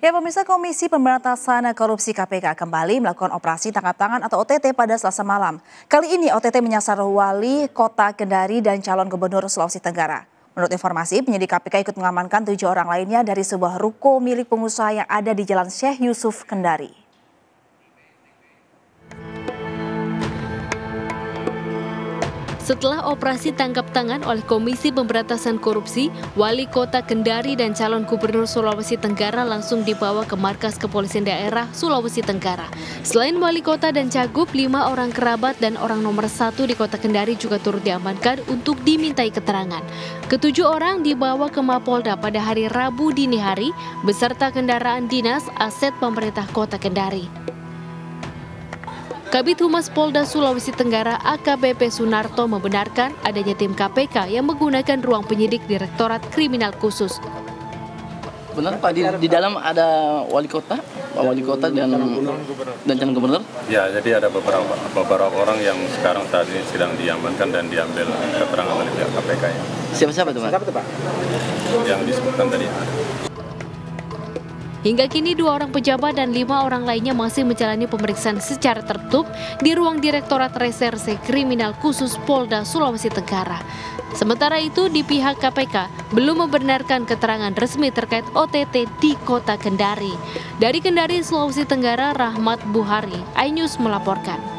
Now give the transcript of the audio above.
Ya pemirsa Komisi Pemberantasan Korupsi KPK kembali melakukan operasi tangkap tangan atau OTT pada selasa malam. Kali ini OTT menyasar wali kota Kendari dan calon gubernur Sulawesi Tenggara. Menurut informasi, penyidik KPK ikut mengamankan tujuh orang lainnya dari sebuah ruko milik pengusaha yang ada di Jalan Syekh Yusuf Kendari. Setelah operasi tangkap tangan oleh Komisi Pemberantasan Korupsi, Wali Kota Kendari dan calon Gubernur Sulawesi Tenggara langsung dibawa ke markas kepolisian daerah Sulawesi Tenggara. Selain Wali Kota dan Cagup, lima orang kerabat dan orang nomor satu di Kota Kendari juga turut diamankan untuk dimintai keterangan. Ketujuh orang dibawa ke Mapolda pada hari Rabu dini hari beserta kendaraan dinas aset pemerintah Kota Kendari. Kabit Humas Polda Sulawesi Tenggara AKBP Sunarto membenarkan adanya tim KPK yang menggunakan ruang penyidik Direktorat Kriminal Khusus. Benar Pak, di, di dalam ada wali kota, Pak Wali Kota dan dan calon gubernur? Ya, jadi ada beberapa beberapa orang yang sekarang saat ini sedang diamankan dan diambil keterangan oleh pihak KPK. Ya. Siapa-siapa itu Pak? Siapa itu Pak? Yang disebutkan tadi. Hingga kini dua orang pejabat dan lima orang lainnya masih menjalani pemeriksaan secara tertutup di ruang Direktorat Reserse Kriminal Khusus Polda Sulawesi Tenggara. Sementara itu di pihak KPK belum membenarkan keterangan resmi terkait OTT di kota Kendari. Dari Kendari, Sulawesi Tenggara, Rahmat Buhari, iNews melaporkan.